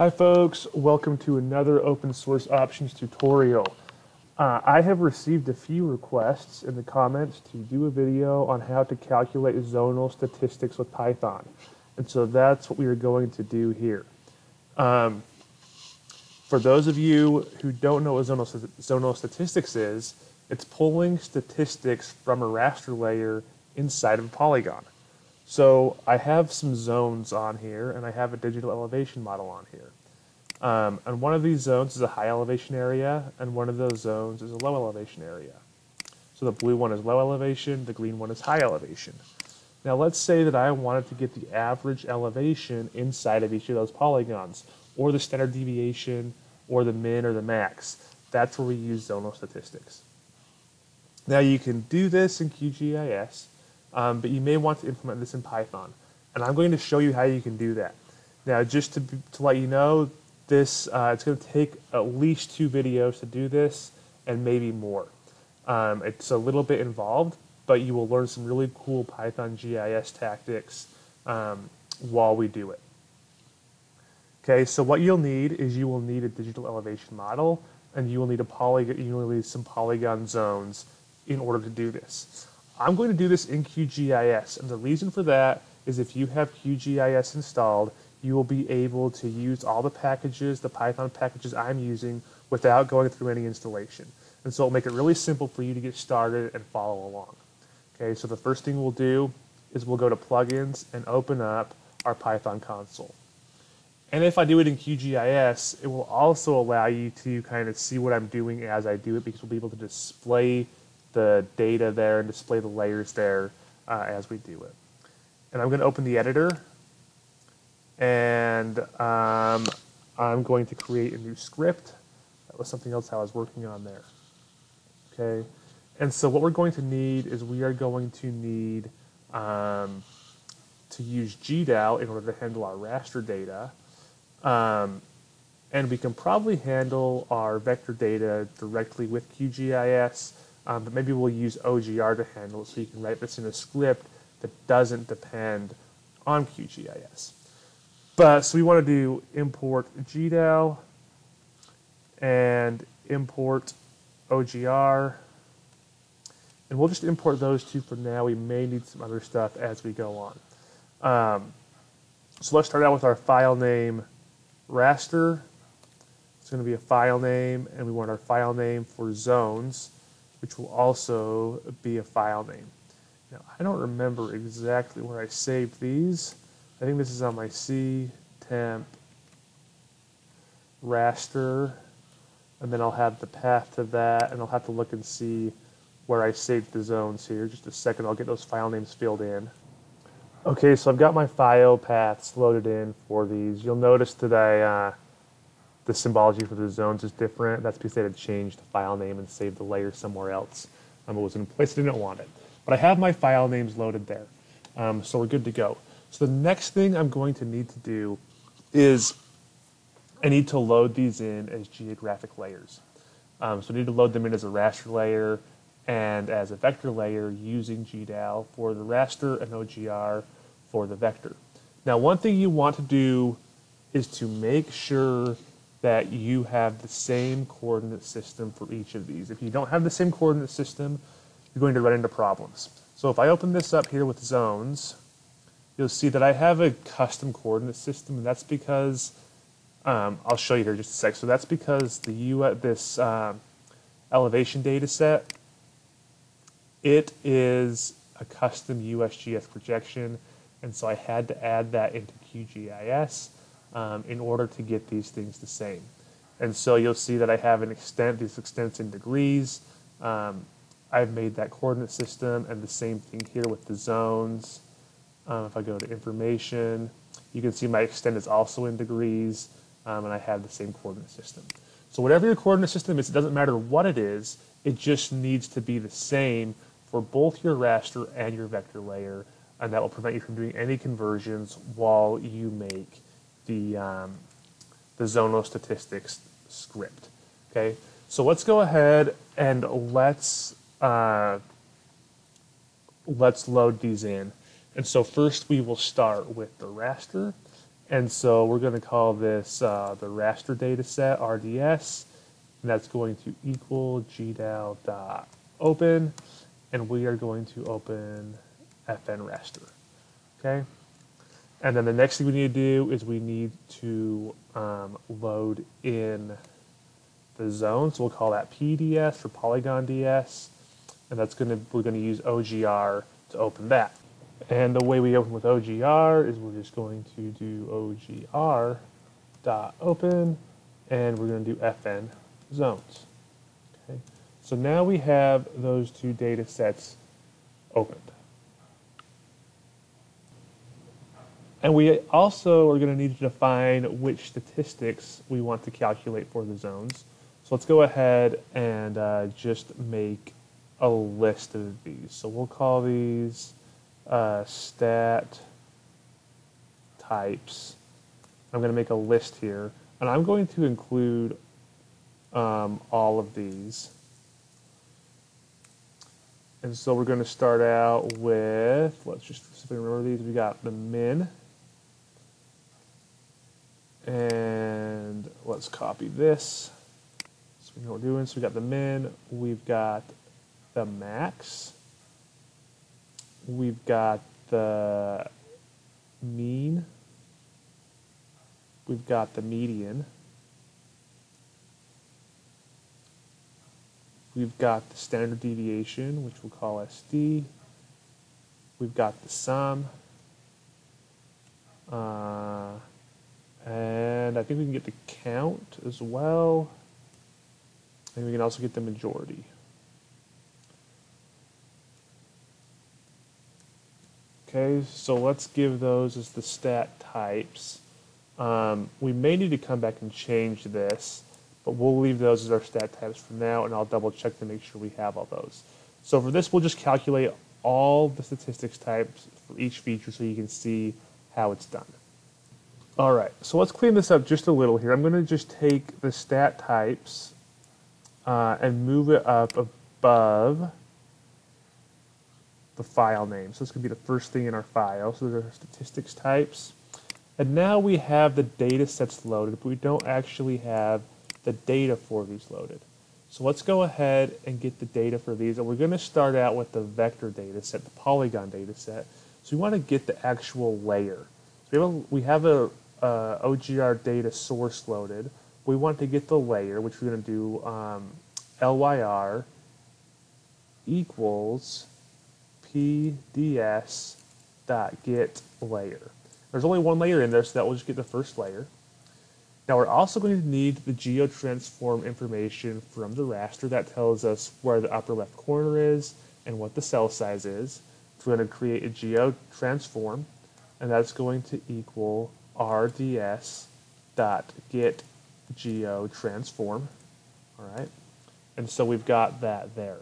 Hi folks, welcome to another open source options tutorial. Uh, I have received a few requests in the comments to do a video on how to calculate zonal statistics with Python. And so that's what we are going to do here. Um, for those of you who don't know what zonal, zonal statistics is, it's pulling statistics from a raster layer inside of a polygon. So I have some zones on here, and I have a digital elevation model on here. Um, and one of these zones is a high elevation area, and one of those zones is a low elevation area. So the blue one is low elevation, the green one is high elevation. Now let's say that I wanted to get the average elevation inside of each of those polygons, or the standard deviation, or the min or the max. That's where we use zonal statistics. Now you can do this in QGIS, um, but you may want to implement this in Python. And I'm going to show you how you can do that. Now, just to, to let you know, this uh, it's going to take at least two videos to do this, and maybe more. Um, it's a little bit involved, but you will learn some really cool Python GIS tactics um, while we do it. Okay, so what you'll need is you will need a digital elevation model, and you will need a polygon. You will need some polygon zones in order to do this. I'm going to do this in QGIS, and the reason for that is if you have QGIS installed, you will be able to use all the packages, the Python packages I'm using, without going through any installation. And so it'll make it really simple for you to get started and follow along. Okay, so the first thing we'll do is we'll go to plugins and open up our Python console. And if I do it in QGIS, it will also allow you to kind of see what I'm doing as I do it because we'll be able to display the data there and display the layers there uh, as we do it. And I'm going to open the editor and um, I'm going to create a new script. That was something else I was working on there. Okay, and so what we're going to need is we are going to need um, to use GDAL in order to handle our raster data. Um, and we can probably handle our vector data directly with QGIS um, but maybe we'll use OGR to handle it so you can write this in a script that doesn't depend on QGIS. But so we want to do import GDAL and import OGR. And we'll just import those two for now. We may need some other stuff as we go on. Um, so let's start out with our file name raster. It's going to be a file name, and we want our file name for zones which will also be a file name. Now, I don't remember exactly where I saved these. I think this is on my C temp raster, and then I'll have the path to that, and I'll have to look and see where I saved the zones here. Just a second, I'll get those file names filled in. Okay, so I've got my file paths loaded in for these. You'll notice that I uh, the symbology for the zones is different. That's because they had changed the file name and saved the layer somewhere else. Um, it was in a place I didn't want it. But I have my file names loaded there. Um, so we're good to go. So the next thing I'm going to need to do is I need to load these in as geographic layers. Um, so I need to load them in as a raster layer and as a vector layer using GDAL for the raster and OGR for the vector. Now, one thing you want to do is to make sure that you have the same coordinate system for each of these. If you don't have the same coordinate system, you're going to run into problems. So if I open this up here with zones, you'll see that I have a custom coordinate system, and that's because, um, I'll show you here just a sec. So that's because the U this um, elevation data set, it is a custom USGS projection, and so I had to add that into QGIS um, in order to get these things the same. And so you'll see that I have an extent, these extents in degrees. Um, I've made that coordinate system and the same thing here with the zones. Um, if I go to information, you can see my extent is also in degrees um, and I have the same coordinate system. So whatever your coordinate system is, it doesn't matter what it is, it just needs to be the same for both your raster and your vector layer and that will prevent you from doing any conversions while you make the, um, the zonal statistics script. Okay, so let's go ahead and let's uh, let's load these in. And so first we will start with the raster, And so we're going to call this uh, the raster data set, RDS, and that's going to equal gdal dot open, and we are going to open fn raster. Okay? And then the next thing we need to do is we need to um, load in the zone. So we'll call that PDS for Polygon DS, and that's going to we're going to use OGR to open that. And the way we open with OGR is we're just going to do OGR dot open, and we're going to do FN zones. Okay. So now we have those two data sets opened. And we also are going to need to define which statistics we want to calculate for the zones. So let's go ahead and uh, just make a list of these. So we'll call these uh, stat types. I'm going to make a list here, and I'm going to include um, all of these. And so we're going to start out with, let's just remember these. We got the min. And let's copy this. So we know what we're doing. So we got the min, we've got the max, we've got the mean, we've got the median, we've got the standard deviation, which we'll call SD, we've got the sum, uh, and I think we can get the count as well. And we can also get the majority. Okay, so let's give those as the stat types. Um, we may need to come back and change this, but we'll leave those as our stat types for now, and I'll double check to make sure we have all those. So for this, we'll just calculate all the statistics types for each feature so you can see how it's done. All right, so let's clean this up just a little here. I'm going to just take the stat types uh, and move it up above the file name. So this could be the first thing in our file. So there are statistics types. And now we have the data sets loaded, but we don't actually have the data for these loaded. So let's go ahead and get the data for these. And we're going to start out with the vector data set, the polygon data set. So we want to get the actual layer. So we have a, we have a uh, OGR data source loaded. We want to get the layer, which we're going to do um, LYR equals PDS dot get layer. There's only one layer in there, so that will just get the first layer. Now we're also going to need the geotransform information from the raster that tells us where the upper left corner is and what the cell size is. So we're going to create a geotransform, and that's going to equal rds dot get geotransform. All right, and so we've got that there.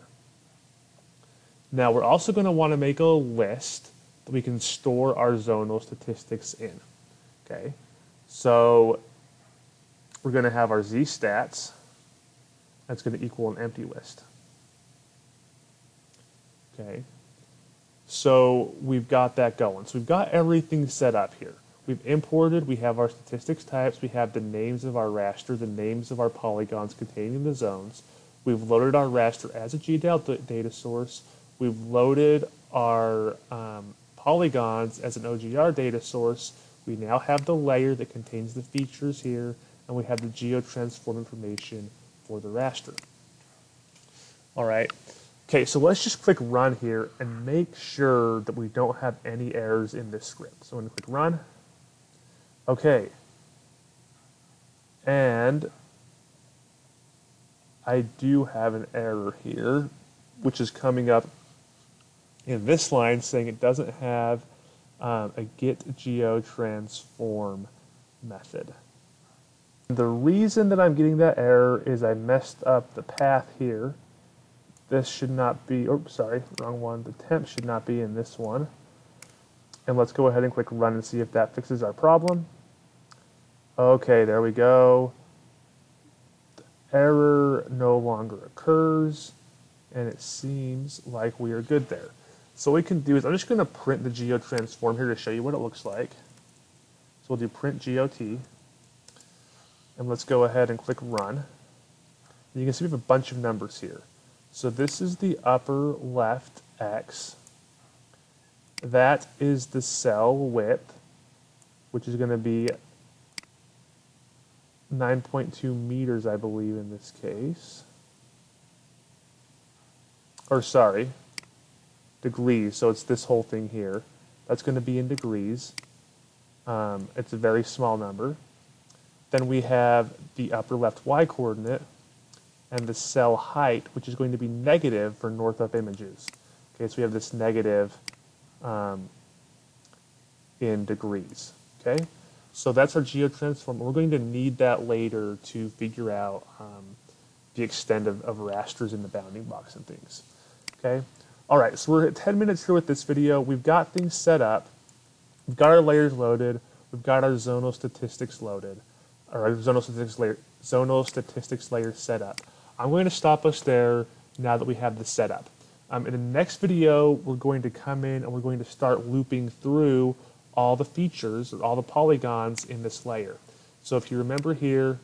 Now we're also going to want to make a list that we can store our zonal statistics in. Okay, so we're going to have our z stats. That's going to equal an empty list. Okay, so we've got that going. So we've got everything set up here. We've imported, we have our statistics types, we have the names of our raster, the names of our polygons containing the zones. We've loaded our raster as a GDAL data source. We've loaded our um, polygons as an OGR data source. We now have the layer that contains the features here, and we have the geotransform information for the raster. All right. Okay, so let's just click run here and make sure that we don't have any errors in this script. So I'm going to click run. Okay. And I do have an error here, which is coming up in this line saying it doesn't have um, a get geotransform method. The reason that I'm getting that error is I messed up the path here. This should not be, oops, sorry, wrong one. The temp should not be in this one. And let's go ahead and click run and see if that fixes our problem. Okay, there we go. Error no longer occurs, and it seems like we are good there. So what we can do is I'm just going to print the geotransform here to show you what it looks like. So we'll do print GOT. And let's go ahead and click run. And you can see we have a bunch of numbers here. So this is the upper left X. That is the cell width, which is going to be 9.2 meters, I believe, in this case. Or sorry, degrees. So it's this whole thing here. That's going to be in degrees. Um, it's a very small number. Then we have the upper left y coordinate and the cell height, which is going to be negative for north up images. Okay, so we have this negative um, in degrees. Okay, so that's our geotransform. We're going to need that later to figure out um, the extent of, of rasters in the bounding box and things. Okay, all right, so we're at 10 minutes here with this video. We've got things set up. We've got our layers loaded. We've got our zonal statistics loaded, or our zonal statistics layer, zonal statistics layer set up. I'm going to stop us there now that we have the setup. Um, in the next video, we're going to come in and we're going to start looping through all the features all the polygons in this layer. So if you remember here,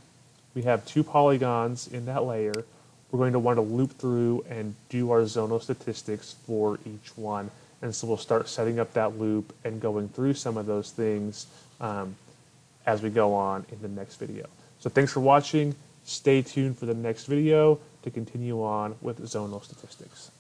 we have two polygons in that layer. We're going to want to loop through and do our zonal statistics for each one. And so we'll start setting up that loop and going through some of those things um, as we go on in the next video. So thanks for watching. Stay tuned for the next video to continue on with zonal statistics.